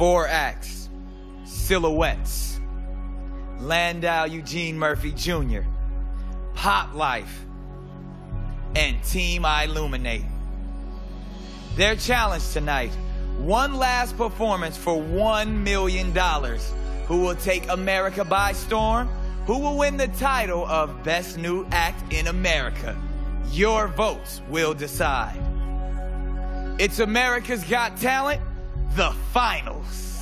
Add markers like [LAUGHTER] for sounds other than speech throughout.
Four acts, silhouettes, Landau Eugene Murphy Jr., Poplyfe, and Team iLuminate. Their challenge tonight one last performance for $1 million. Who will take America by storm? Who will win the title of Best New Act in America? Your votes will decide. It's America's Got Talent, the finals.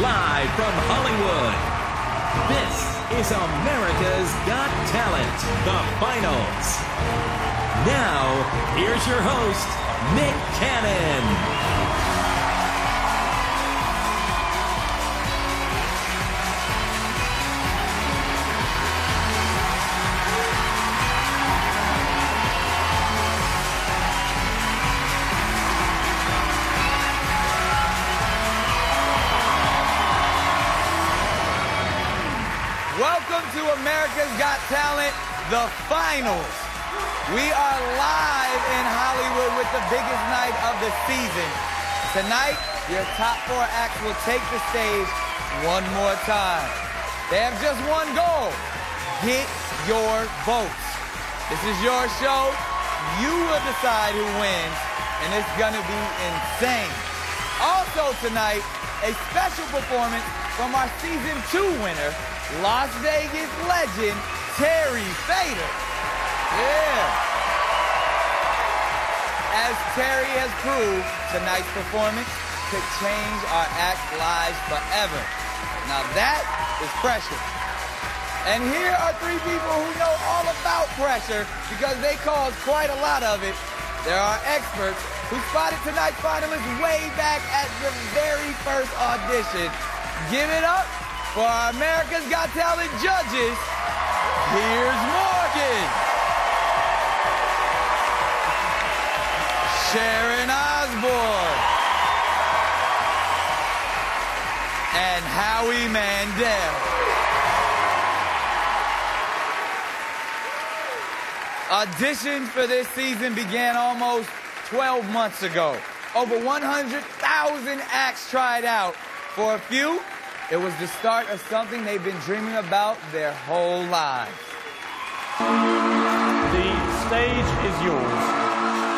Live from Hollywood, is America's Got Talent, the finals. Now, here's your host, Nick Cannon. Welcome to America's Got Talent, the finals. We are live in Hollywood with the biggest night of the season. Tonight, your top four acts will take the stage one more time. They have just one goal. Get your votes. This is your show. You will decide who wins, and it's gonna be insane. Also tonight, a special performance from our season two winner, Las Vegas legend, Terry Fator. Yeah. As Terry has proved, tonight's performance could change our act lives forever. Now that is pressure. And here are three people who know all about pressure because they caused quite a lot of it. There are experts who spotted tonight's finalists way back at the very first audition. Give it up for our America's Got Talent judges. Piers Morgan. Sharon Osbourne. And Howie Mandel. Auditions for this season began almost 12 months ago. Over 100,000 acts tried out. For a few, it was the start of something they've been dreaming about their whole lives. The stage is yours.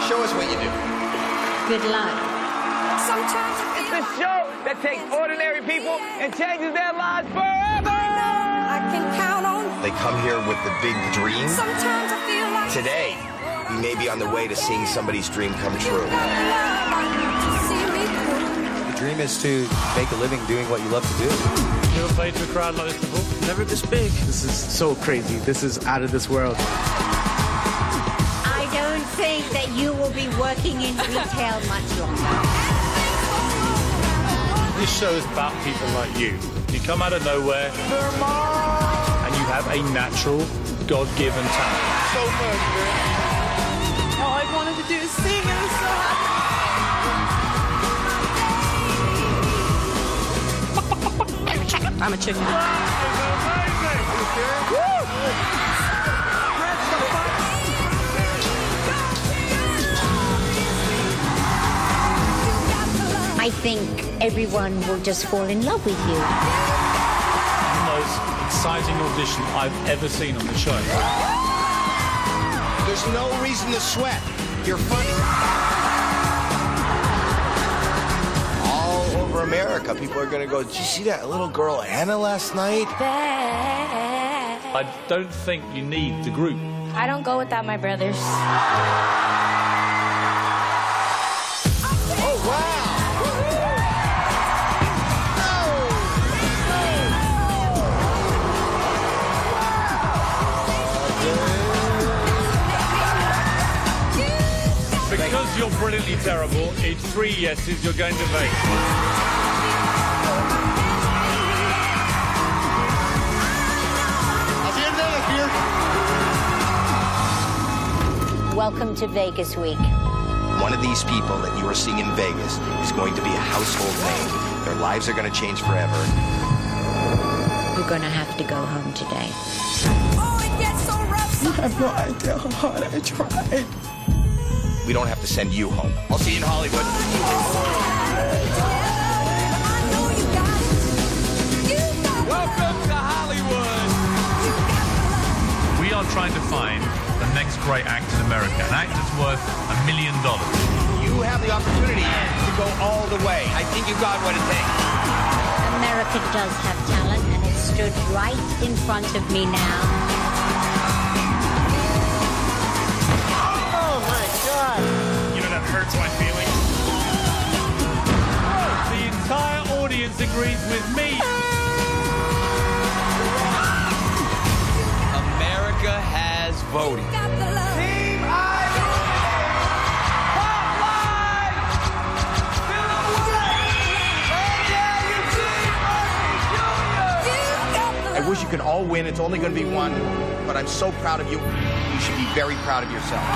Show us what you do. Good luck. Sometimes It's feel a show that takes ordinary people and changes their lives forever. I can count on. They come here with the big dream. Sometimes I feel like Today, we may be on the way to seeing somebody's dream come true. The dream is to make a living doing what you love to do. You ever played to a crowd like this before? Never this big. This is so crazy. This is out of this world. I don't think that you will be working in retail much longer. This show is about people like you. You come out of nowhere and you have a natural, God-given talent. So much, man. I'm a chicken. I think everyone will just fall in love with you. The most exciting audition I've ever seen on the show. There's no reason to sweat. You're funny. Over America, people are going to go, Did you see that little girl Anna last night? I don't think you need the group. I don't go without my brothers. Oh, wow. Because you're brilliantly terrible, it's three yeses you're going to make. Welcome to Vegas Week. One of these people that you are seeing in Vegas is going to be a household name. Their lives are going to change forever. You're gonna have to go home today. Oh, it gets so rough. You have no idea how hard I tried. We don't have to send you home. I'll see you in Hollywood. Welcome to Hollywood. We are trying to find the next great act in America, an act that's worth a million dollars. You have the opportunity to go all the way. I think you've got what it takes. America does have talent, and it stood right in front of me now. Oh my God! You know that hurts my feelings. Oh, the entire audience agrees with me. America has voted. Team Idol. Hotline. Philip Woods. And Eugene Murphy Jr. I wish you could all win. It's only going to be one. But I'm so proud of you. You should be very proud of yourself.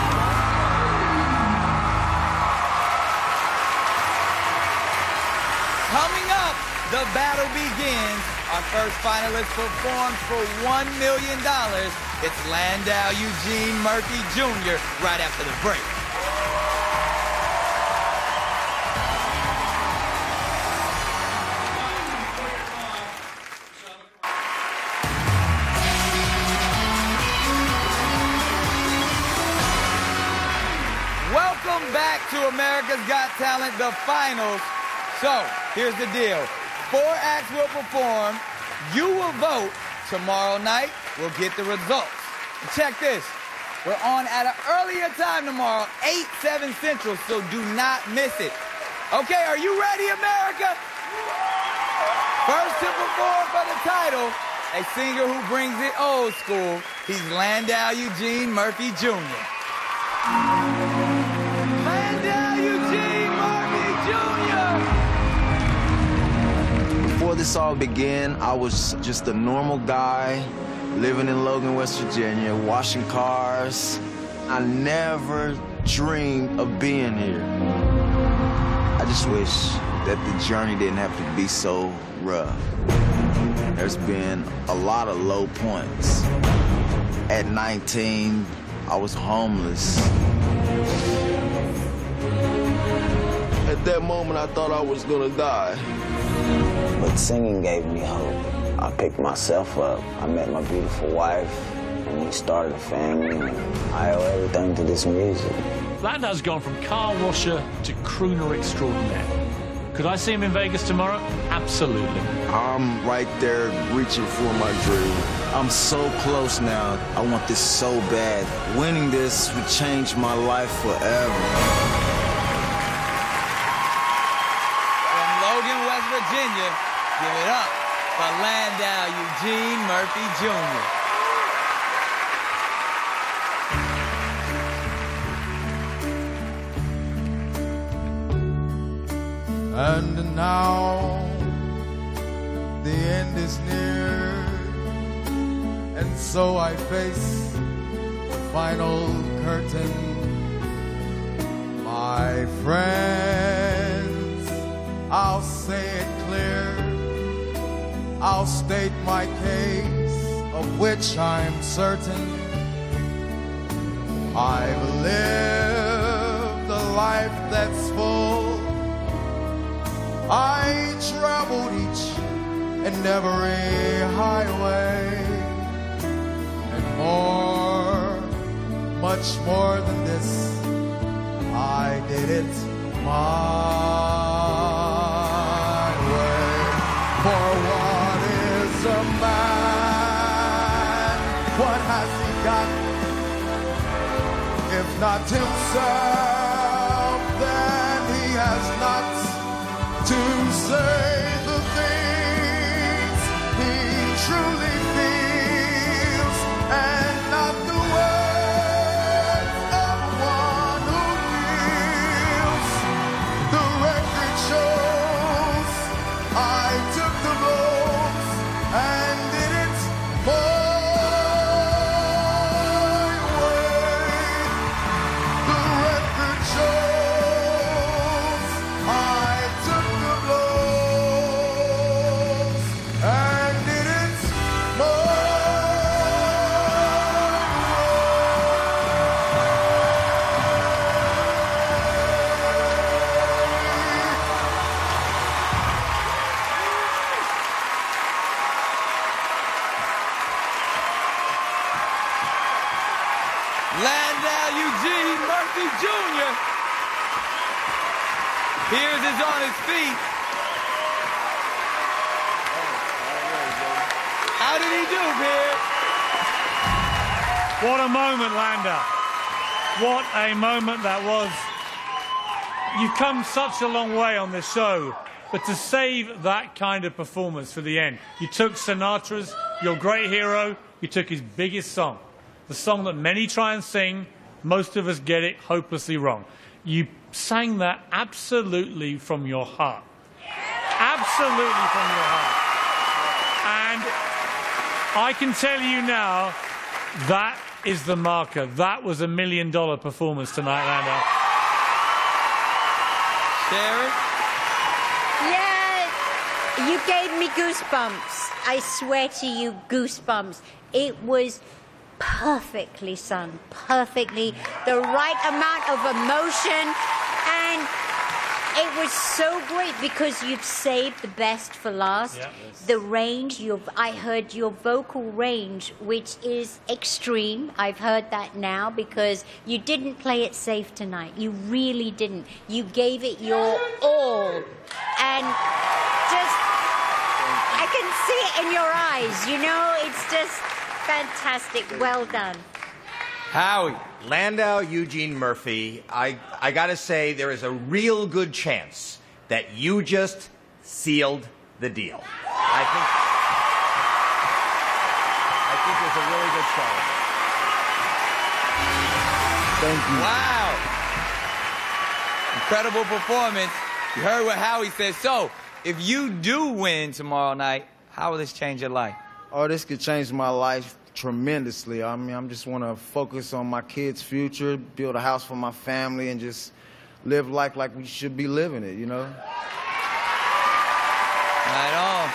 Coming up, the battle begins. Our first finalist performs for $1 million. It's Landau Eugene Murphy Jr. right after the break. Welcome back to America's Got Talent, the finals. So, here's the deal. Four acts will perform. You will vote. Tomorrow night, we'll get the results. Check this. We're on at an earlier time tomorrow, 8, 7 Central, so do not miss it. Okay, are you ready, America? First to perform for the title, a singer who brings it old school. He's Landau Eugene Murphy Jr. Landau Eugene Murphy Jr. Before this all began, I was just a normal guy living in Logan, West Virginia, washing cars. I never dreamed of being here. I just wish that the journey didn't have to be so rough. There's been a lot of low points. At 19, I was homeless. At that moment, I thought I was gonna die. But singing gave me hope. I picked myself up. I met my beautiful wife, and we started a family. And I owe everything to this music. Landau's gone from car washer to crooner extraordinaire. Could I see him in Vegas tomorrow? Absolutely. I'm right there reaching for my dream. I'm so close now. I want this so bad. Winning this would change my life forever. From Logan, West Virginia, give it up for Landau Eugene Murphy Jr. And now the end is near, and so I face the final curtain. My friends, I'll say it clear. I'll state my case, of which I'm certain. I've lived a life that's full. I traveled each and every highway and more, much more than this. I did it my not himself, then he has not to say moment, Landau. What a moment that was. You've come such a long way on this show, but to save that kind of performance for the end, you took Sinatra's, your great hero, you took his biggest song, the song that many try and sing, most of us get it hopelessly wrong. You sang that absolutely from your heart. Absolutely from your heart. And I can tell you now, that is the marker. That was a million dollar performance tonight, Landau. Sharon? Yeah, you gave me goosebumps. I swear to you, goosebumps. It was perfectly sung, perfectly, the right amount of emotion, and it was so great because you've saved the best for last. Yeah. The range, your, I heard your vocal range, which is extreme. I've heard that now because you didn't play it safe tonight. You really didn't. You gave it your all. And just, I can see it in your eyes, you know? It's just fantastic. Well done. Howie. Landau Eugene Murphy, I, I gotta say, there is a real good chance that you just sealed the deal. I think, I think there's a really good chance. Thank you. Wow. Incredible performance. You heard what Howie said. So, if you do win tomorrow night, how will this change your life? Oh, this could change my life tremendously. I mean, I'm just want to focus on my kids' future, build a house for my family, and just live life like we should be living it, you know? Right on.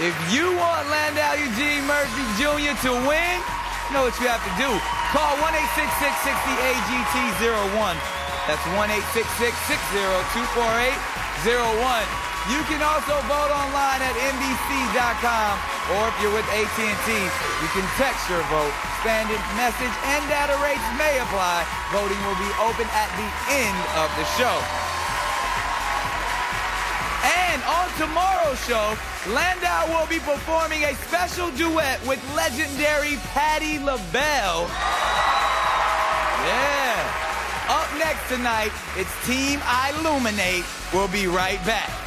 If you want Landau Eugene Murphy Jr. to win, you know what you have to do. Call 1-866-60-AGT-01. That's 1-866-602-4801. You can also vote online at NBC.com, or if you're with AT&T, you can text your vote. Standard message and data rates may apply. Voting will be open at the end of the show. And on tomorrow's show, Landau will be performing a special duet with legendary Patti LaBelle. Next tonight, it's Team iLuminate. We'll be right back.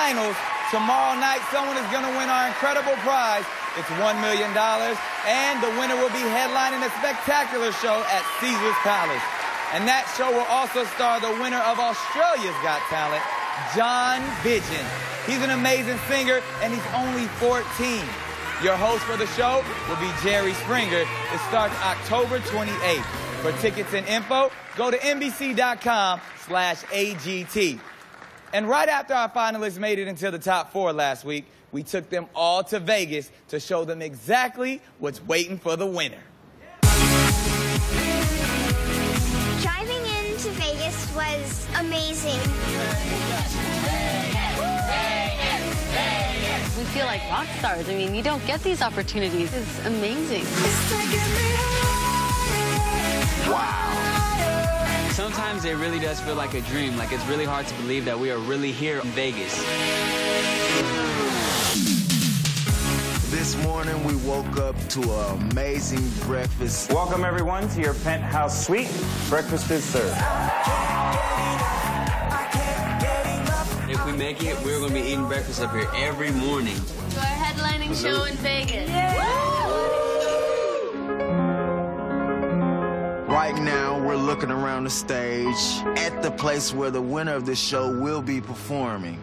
Finals. Tomorrow night, someone is going to win our incredible prize. It's $1 million, and the winner will be headlining a spectacular show at Caesars Palace. And that show will also star the winner of Australia's Got Talent, John Vidgen. He's an amazing singer, and he's only 14. Your host for the show will be Jerry Springer. It starts October 28th. For tickets and info, go to NBC.com slash AGT. And right after our finalists made it into the top four last week, we took them all to Vegas to show them exactly what's waiting for the winner. Driving into Vegas was amazing. We feel like rock stars. I mean, you don't get these opportunities. It's amazing. Sometimes it really does feel like a dream. Like it's really hard to believe that we are really here in Vegas. This morning we woke up to an amazing breakfast. Welcome, everyone, to your penthouse suite. Breakfast is served. If we make it, we're going to be eating breakfast up here every morning. To our headlining show in Vegas. Right now, we're looking around the stage at the place where the winner of the show will be performing.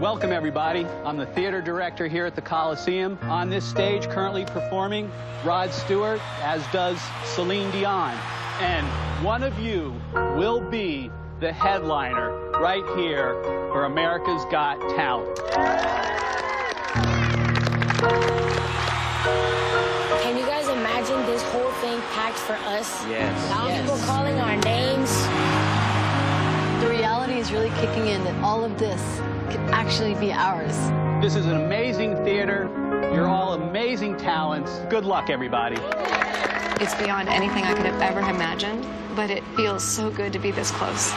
Welcome, everybody. I'm the theater director here at the Coliseum. On this stage, currently performing Rod Stewart, as does Celine Dion. And one of you will be the headliner right here for America's Got Talent. Can you guys imagine this whole thing packed for us? Yes. Now Yes. people calling our names. The reality is really kicking in that all of this could actually be ours. This is an amazing theater. You're all amazing talents. Good luck, everybody. It's beyond anything I could have ever imagined, but it feels so good to be this close.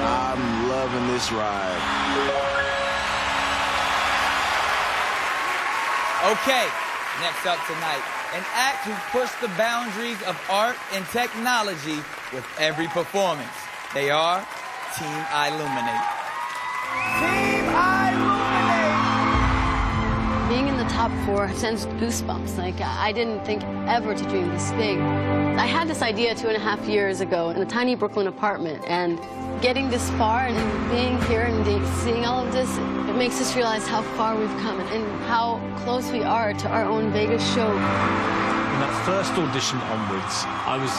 I'm loving this ride. Okay, next up tonight, an act who pushed the boundaries of art and technology with every performance. They are Team iLuminate. Being in the top four sends goosebumps. Like, I I didn't think ever to dream this big. I had this idea two and a half years ago in a tiny Brooklyn apartment, and getting this far and being here and seeing all of this, it makes us realize how far we've come and, and how close we are to our own Vegas show. From that first audition onwards, I was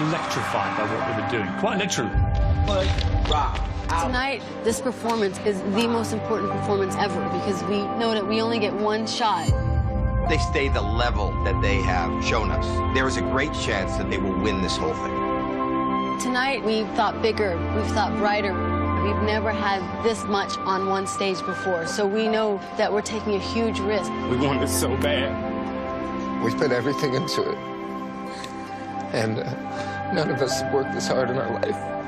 electrified by what we were doing, quite literally. Tonight, this performance is the most important performance ever because we know that we only get one shot. They stay the level that they have shown us. There is a great chance that they will win this whole thing. Tonight, we've thought bigger, we've thought brighter. We've never had this much on one stage before, so we know that we're taking a huge risk. We want it so bad. We've put everything into it. And uh, none of us have worked this hard in our life.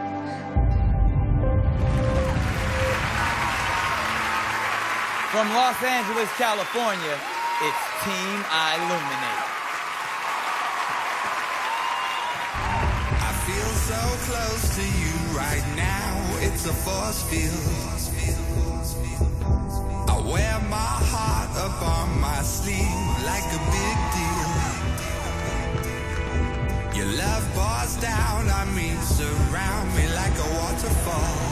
From Los Angeles, California, it's Team iLuminate. I feel so close to you right now. It's a force field. I wear my heart up on my sleeve like a big deal. Your love pours down on me, surround me like a waterfall.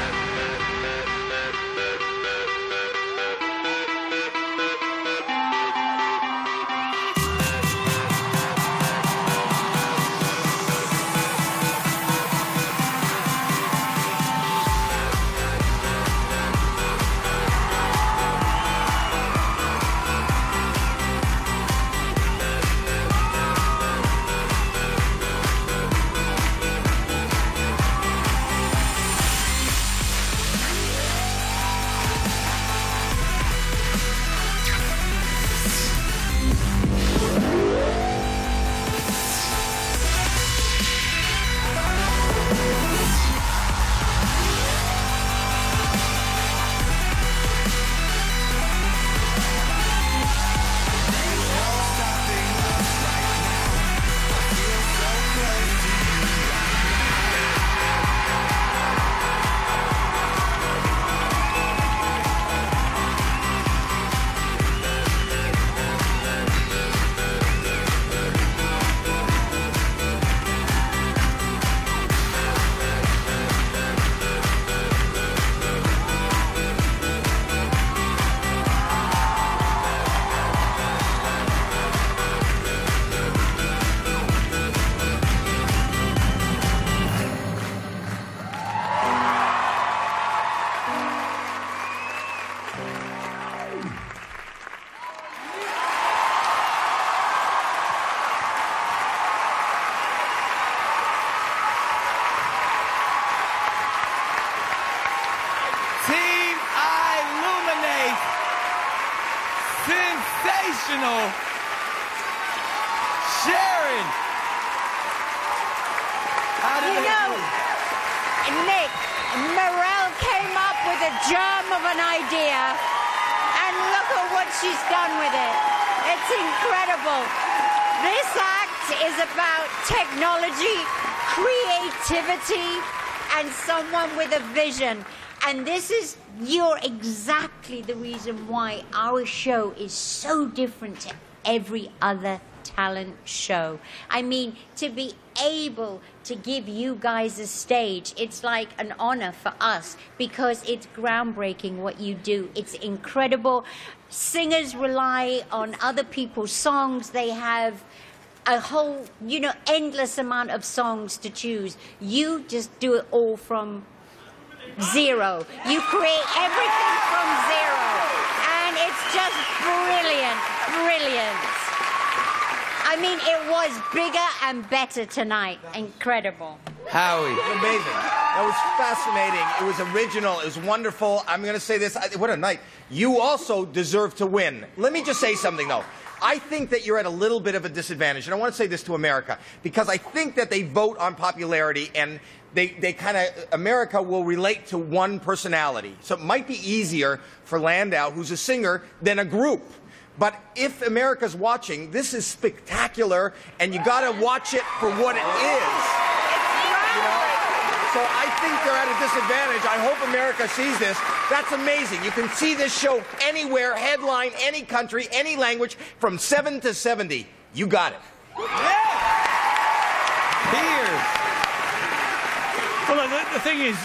Miral came up with a germ of an idea, and look at what she's done with it. It's incredible. This act is about technology, creativity, and someone with a vision. And this is, you're exactly the reason why our show is so different to every other talent show. I mean, to be able to give you guys a stage, it's like an honor for us because it's groundbreaking what you do. It's incredible. Singers rely on other people's songs, they have a whole, you know, endless amount of songs to choose. You just do it all from zero. You create everything from zero. And it's just brilliant, brilliant. I mean, it was bigger and better tonight. Incredible. Howie. Amazing. That was fascinating. It was original. It was wonderful. I'm going to say this. I- What a night. You also deserve to win. Let me just say something, though. I think that you're at a little bit of a disadvantage. And I want to say this to America because I think that they vote on popularity and they, they kind of, America will relate to one personality. So it might be easier for Landau, who's a singer, than a group. But if America's watching, this is spectacular, and you got to watch it for what it is. So I think they're at a disadvantage. I hope America sees this. That's amazing. You can see this show anywhere, headline, any country, any language, from 7 to 70. You got it. Well, the, the thing is,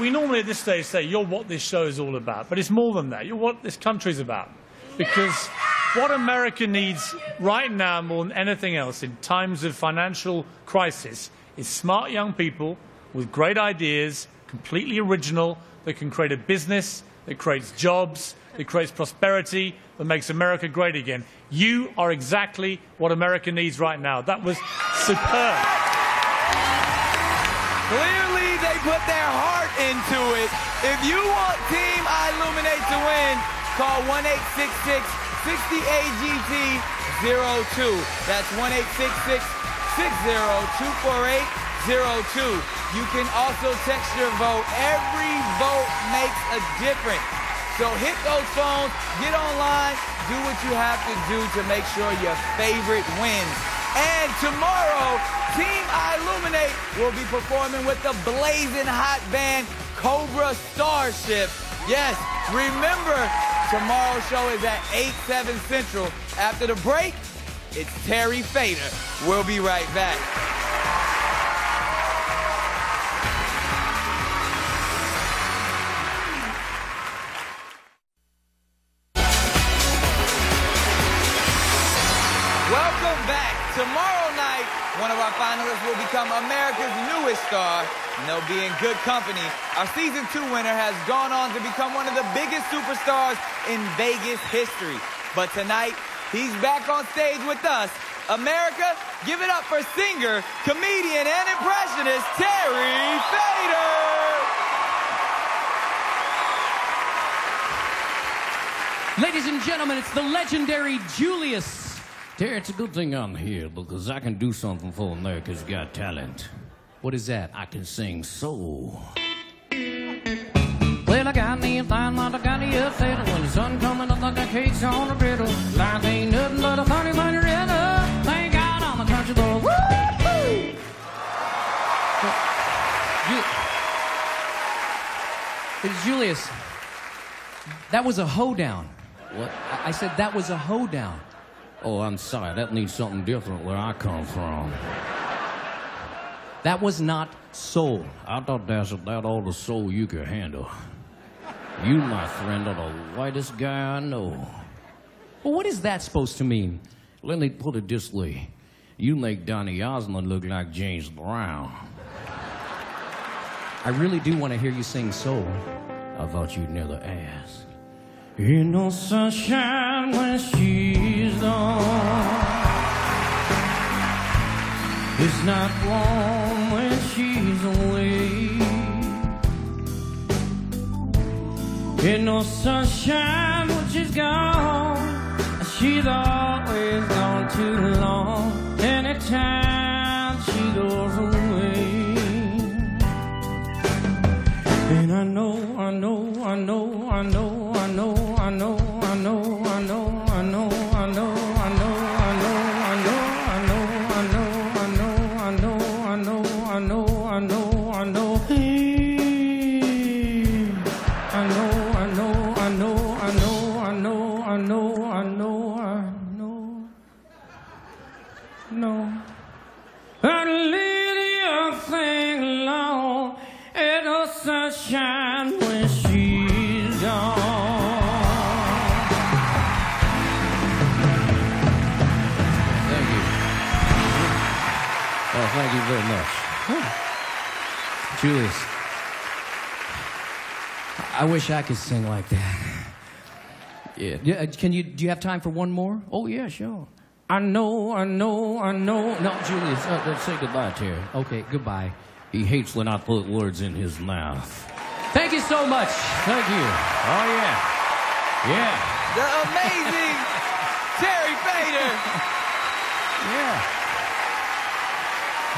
we normally at this stage say you're what this show is all about, but it's more than that. You're what this country's about. Because what America needs right now more than anything else in times of financial crisis is smart young people with great ideas, completely original, that can create a business, that creates jobs, that creates prosperity, that makes America great again. You are exactly what America needs right now. That was superb. Clearly, they put their heart into it. If you want Team iLuminate to win, call 1 866 60 AGT 02. That's 1 866 60 248 02. You can also text your vote. Every vote makes a difference. So hit those phones, get online, do what you have to do to make sure your favorite wins. And tomorrow, Team iLuminate will be performing with the blazing hot band Cobra Starship. Yes, remember, tomorrow's show is at 8, 7 Central. After the break, it's Terry Fator. We'll be right back. Finalists will become America's newest star, and they'll be in good company. Our season two winner has gone on to become one of the biggest superstars in Vegas history. But tonight, he's back on stage with us. America, give it up for singer, comedian, and impressionist Terry Fator. Ladies and gentlemen, it's the legendary Julius. Terry, it's a good thing I'm here because I can do something for America's Got Talent. What is that? I can sing soul. Well, I got me a fine I got a upset. When the sun coming up like a cake's on a griddle. Life ain't nothing but a funny, funny riddle. Thank God I'm a country boy. Woo-hoo! Julius, that was a hoedown. What? I I said that was a hoedown. Oh, I'm sorry. That means something different where I come from. That was not soul. I thought that's about all the soul you could handle. You, my friend, are the whitest guy I know. Well, what is that supposed to mean? Let me put it this way. You make Donny Osmond look like James Brown. I really do want to hear you sing soul. I thought you'd never ask. Ain't no sunshine when she's gone. It's not warm when she's away. Ain't no sunshine when she's gone. She's always gone too long. Anytime she goes away. And I know, I know, I know, I know, I know, I know, I know, I know, very much. Julius, I wish I could sing like that. Yeah. yeah. Can you? Do you have time for one more? Oh yeah, sure. I know, I know, I know. No, Julius, uh, let's say goodbye, Terry. Okay, goodbye. He hates when I put words in his mouth. Thank you so much. Thank you. Oh yeah, yeah. The amazing [LAUGHS] Terry Fator. Yeah.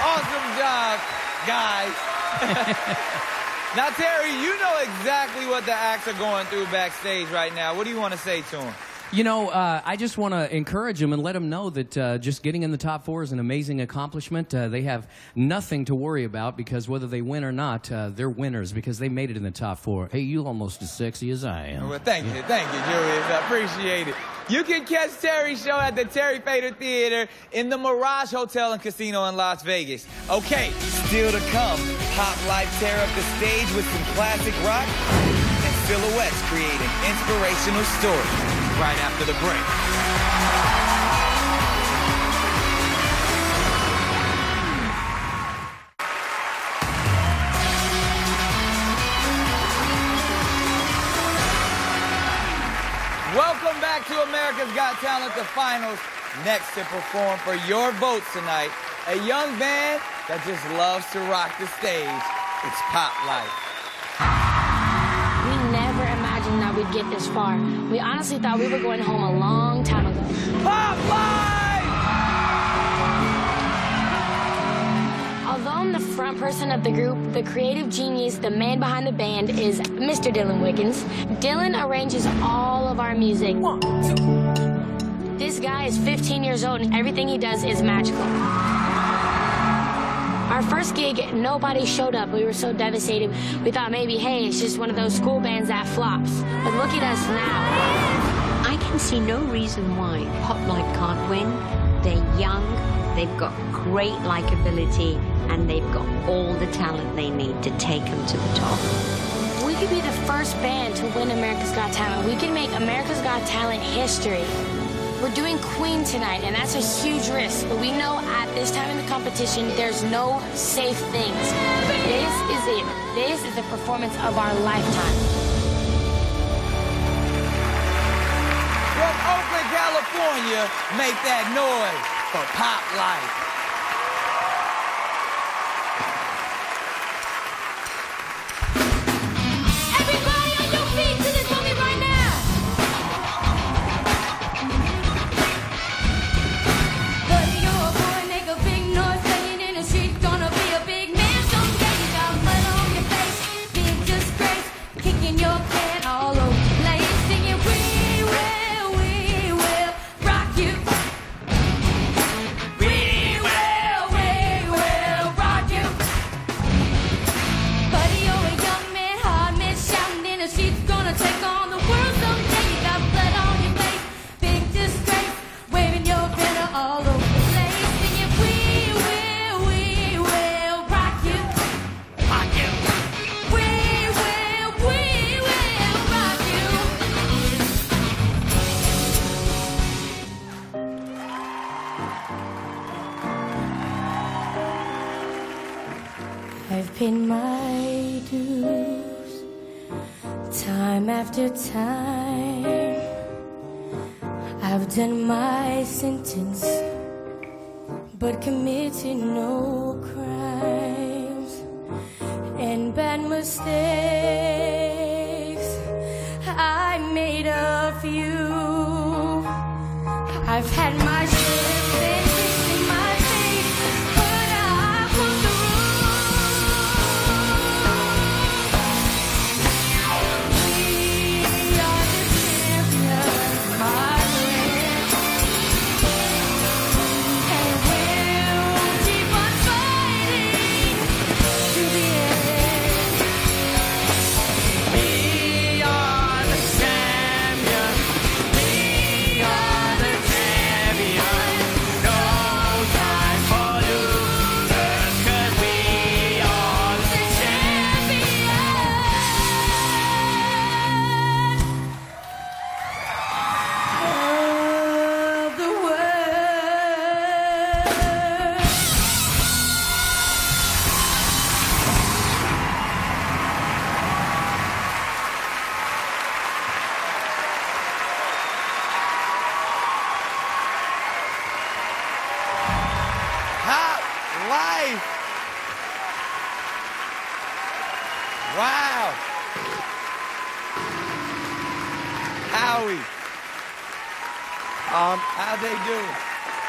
Awesome job, guys. [LAUGHS] now, Terry, you know exactly what the acts are going through backstage right now. What do you want to say to them? You know, uh, I just want to encourage them and let them know that uh, just getting in the top four is an amazing accomplishment. Uh, they have nothing to worry about because whether they win or not, uh, they're winners because they made it in the top four. Hey, you almost as sexy as I am. Well, thank you. Thank you, Julius. I appreciate it. You can catch Terry's show at the Terry Fator Theater in the Mirage Hotel and Casino in Las Vegas. Okay, still to come, Poplyfe tear up the stage with some classic rock and silhouettes create an inspirational story right after the break. Welcome back to America's Got Talent, the finals. Next to perform for your votes tonight, a young band that just loves to rock the stage. It's Pop Life. We'd get this far. We honestly thought we were going home a long time ago. Pop Life! Although I'm the front person of the group, the creative genius, the man behind the band is Mr. Dylan Wiggins. Dylan arranges all of our music. One, two. This guy is 15 years old and everything he does is magical. Our first gig, nobody showed up. We were so devastated. We thought maybe, hey, it's just one of those school bands that flops. But look at us now. I can see no reason why Pop Life can't win. They're young, they've got great likability, and they've got all the talent they need to take them to the top. We could be the first band to win America's Got Talent. We can make America's Got Talent history. We're doing Queen tonight, and that's a huge risk. But we know at this time in the competition, there's no safe things. This is it. This is the performance of our lifetime. From Oakland, California, make that noise for Pop Life.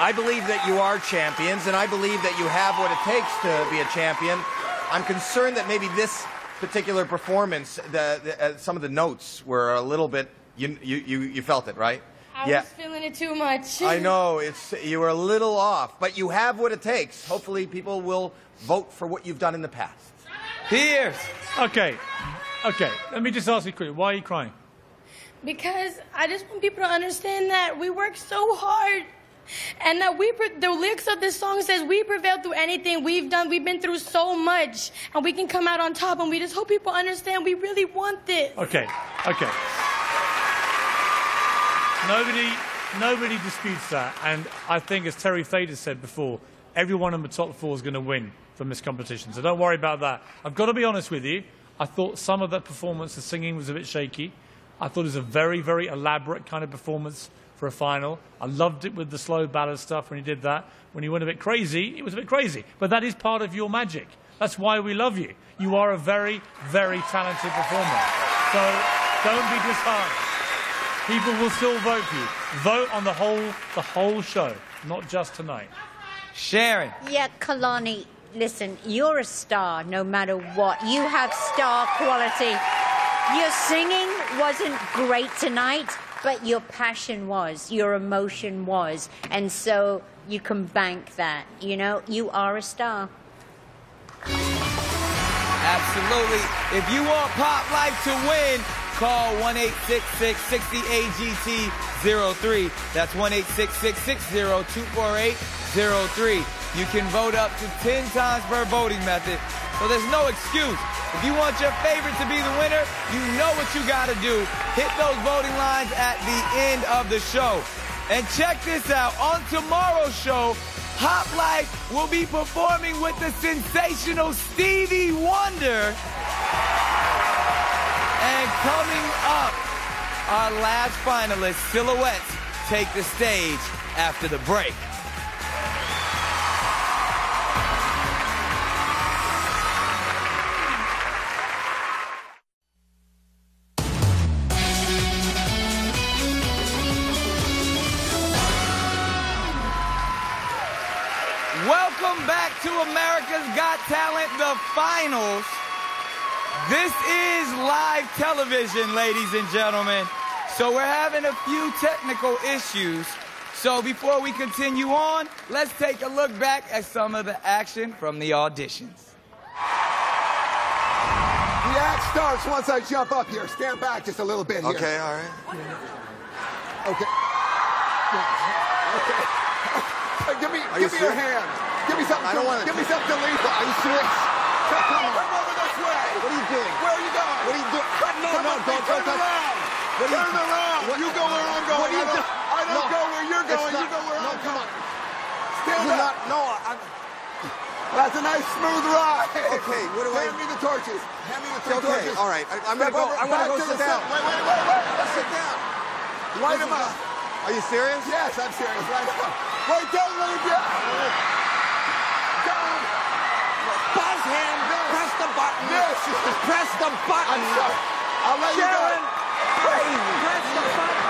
I believe that you are champions, and I believe that you have what it takes to be a champion. I'm concerned that maybe this particular performance, the, the, uh, some of the notes were a little bit. You, you, you, you felt it, right? I yeah. was feeling it too much. I know it's you were a little off, but you have what it takes. Hopefully, people will vote for what you've done in the past. Piers. Okay, okay. Let me just ask you quickly. Why are you crying? Because I just want people to understand that we work so hard. And that we, the lyrics of this song says we prevail through anything we've done. We've been through so much, and we can come out on top. And we just hope people understand we really want this. Okay, okay. Nobody, nobody disputes that, and I think, as Terry Fator said before, everyone in the top four is going to win from this competition. So don't worry about that. I've got to be honest with you. I thought some of that performance, the singing, was a bit shaky. I thought it was a very, very elaborate kind of performance for a final. I loved it with the slow ballad stuff when he did that. When he went a bit crazy, it was a bit crazy. But that is part of your magic. That's why we love you. You are a very, very talented performer. So don't be disheartened. People will still vote for you. Vote on the whole, the whole show, not just tonight. Sharon. Yeah, Kalani, listen, you're a star no matter what. You have star quality. Your singing wasn't great tonight, but your passion was, your emotion was. And so you can bank that. You know, you are a star. Absolutely. If you want Poplyfe to win, call 1 866 60 AGT 03. That's 1 866 60 248 03. You can vote up to 10 times per voting method, so there's no excuse. If you want your favorite to be the winner, you know what you got to do. Hit those voting lines at the end of the show. And check this out. On tomorrow's show, Poplyfe will be performing with the sensational Stevie Wonder. And coming up, our last finalist, Silhouettes, take the stage after the break. Welcome back to America's Got Talent, the finals. This is live television, ladies and gentlemen. So we're having a few technical issues. So before we continue on, let's take a look back at some of the action from the auditions. The act starts once I jump up here. Stand back just a little bit here. Okay, all right. Okay. Okay. Uh, give me, Are give you me your hand. Give me something. I don't to, wanna Give me something to leave. with. Are you serious? Come, come on. Come over this way. What are you doing? Where are you going? What are you doing? Come, No, come no, with me. don't- Turn around. Are you- Turn around. what- You go where I'm going. What are you I don't, doing? I don't No. go where you're going. You go where no, I'm going. Stand up. not, no, I, That's a nice smooth ride. Okay, what do I- Hand me the torches. Hand me the three Okay, torches. all right. I- I'm gonna go- I'm gonna back go to sit down. Wait, wait, wait, wait. Let's sit down. Light him up. Are you serious? Yes, I'm serious. Light him up. Wait, don't leave yet. Don't. Buzz him. Press the button. Yes. Press the button. I'll let you Sharon, go. crazy. Press the button.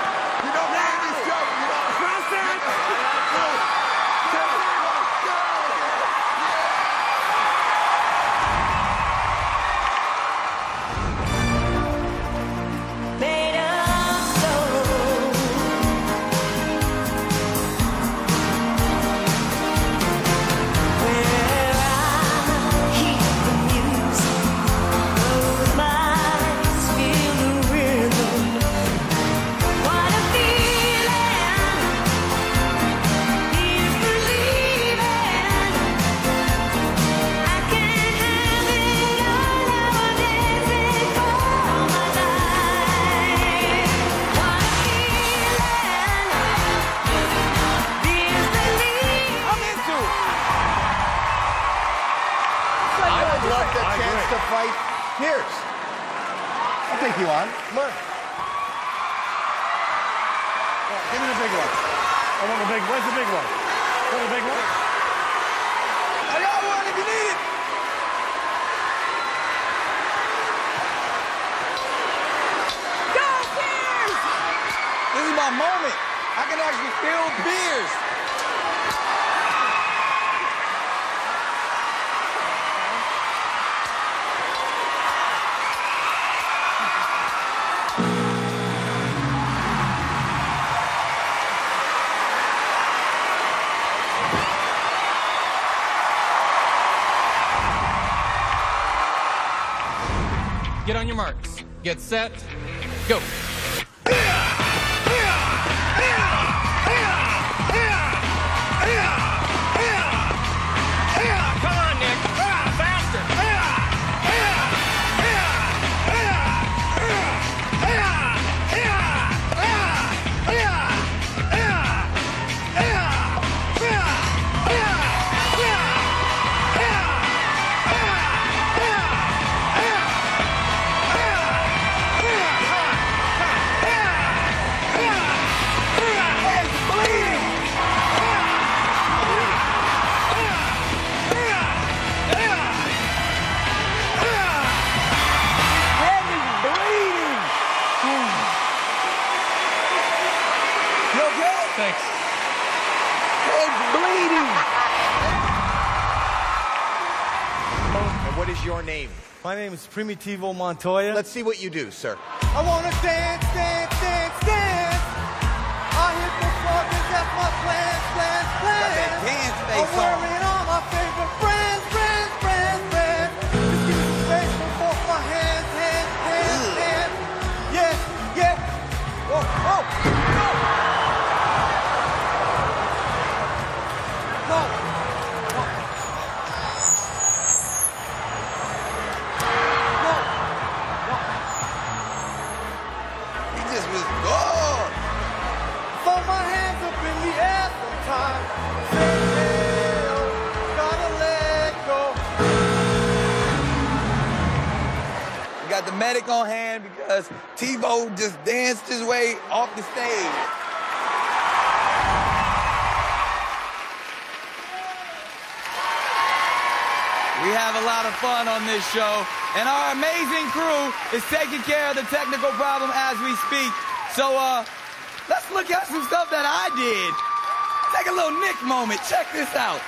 Love the I chance agree. to fight Piers. I'll take you on. Come on. Give me the big one. I want the big. One. Where's the big one? Want the big one? I got one if you need it. Go, Bears! This is my moment. I can actually feel beers. Your marks. Get set. Go. Name is Primitivo Montoya. Let's see what you do, sir. I wanna dance, dance, dance, dance. I hit the floor 'cause that's my plan, plan, plan. Got that dance I'm wearing all my favorite brands, medic on hand because TiVo just danced his way off the stage. We have a lot of fun on this show, and our amazing crew is taking care of the technical problem as we speak. So, uh, let's look at some stuff that I did. Take a little Nick moment. Check this out.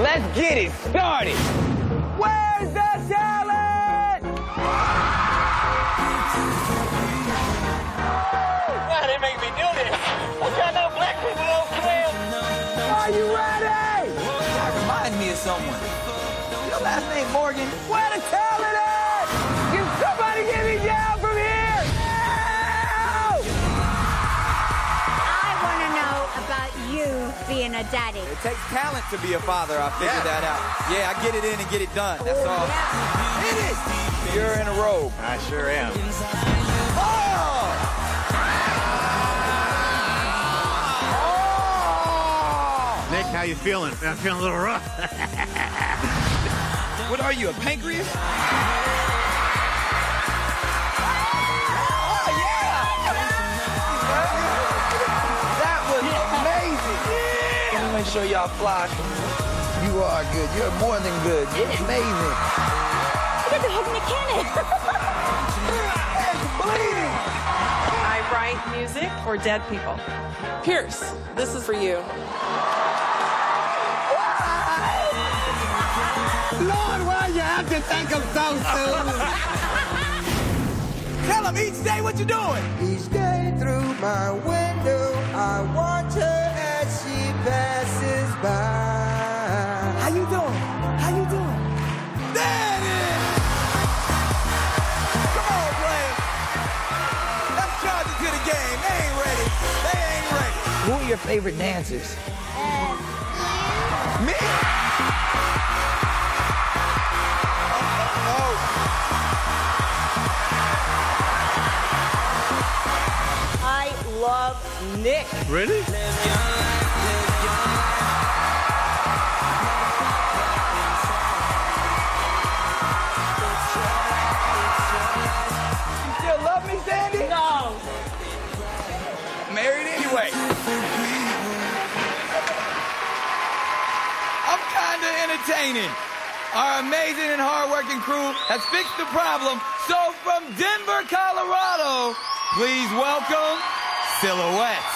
Let's get it started. Morgan. Where the talent? Can somebody get me down from here? I want to know about you being a daddy. It takes talent to be a father. I figured that out. Yeah, I get it in and get it done. That's all. Hit it. You're in a robe. I sure am. Oh! Nick, how you feeling? I'm feeling a little rough. [LAUGHS] What are you, a pancreas? Oh yeah! That was amazing. Let me make sure y'all fly. You are good. You're more than good. You're amazing. Look at the hook mechanic. [LAUGHS] I write music for dead people. Piers, this is for you. Why you have to thank him so soon? Tell him each day what you're doing. Each day through my window, I watch her as she passes by. How you doing? How you doing? There it is. Come on, play. Let's charge it to the game. They ain't ready. They ain't ready. Who are your favorite dancers? Me? Nick. Really? You still love me, Sandy? No. Married anyway. I'm kind of entertaining. Our amazing and hardworking crew has fixed the problem. So from Denver, Colorado, please welcome Silhouettes.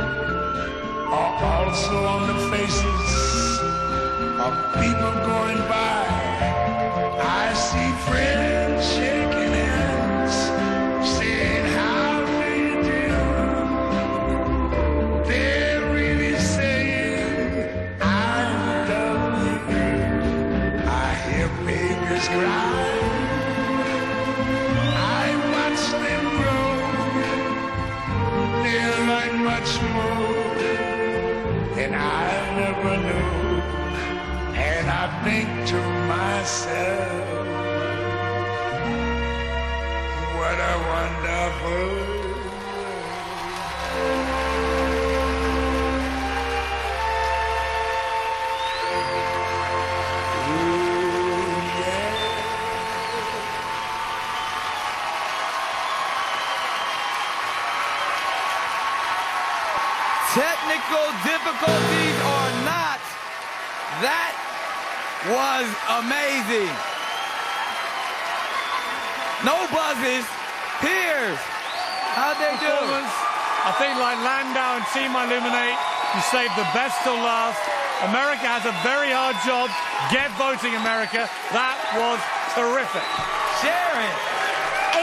are also on the faces of people going by. Never knew. And I think to myself, what a wonderful was amazing. No buzzes. Piers, how'd they do? I think like Landau and Team iLuminate, you saved the best till last. America has a very hard job. Get voting, America. That was terrific. Sharon.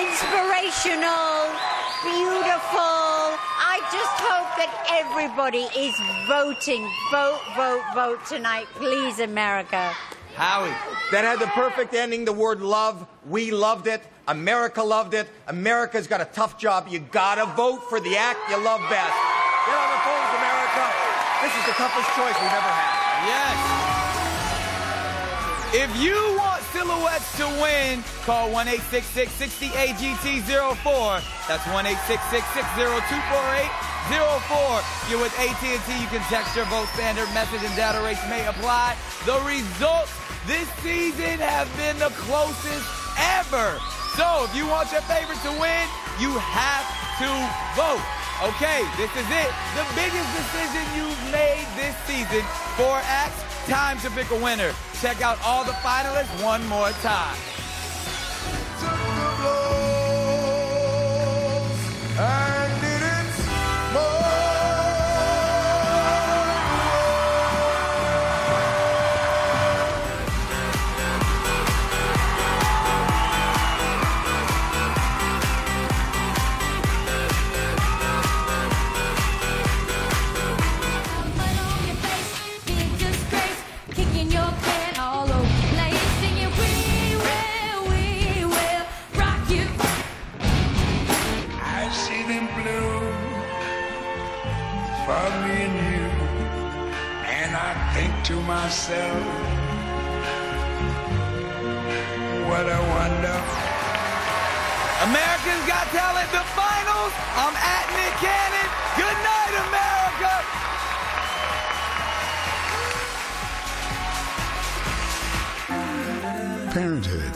Inspirational, beautiful. I just hope that everybody is voting. Vote, vote, vote tonight. Please, America. Howie. That had the perfect ending, the word love. We loved it. America loved it. America's got a tough job. You gotta vote for the act you love best. Get on the phones, America. This is the toughest choice we've ever had. Yes. If you want Silhouettes to win, call 1-866-60-AGT-04. That's 1-866-602-4804. You're with AT&T. You can text your vote. Standard message and data rates may apply. The results this season have been the closest ever. So if you want your favorite to win, you have to vote. Okay, this is it. The biggest decision you've made this season. Four acts, time to pick a winner. Check out all the finalists one more time. Myself, what a wonder. America's Got Talent, the finals. I'm at Nick Cannon. Good night, America. Parenthood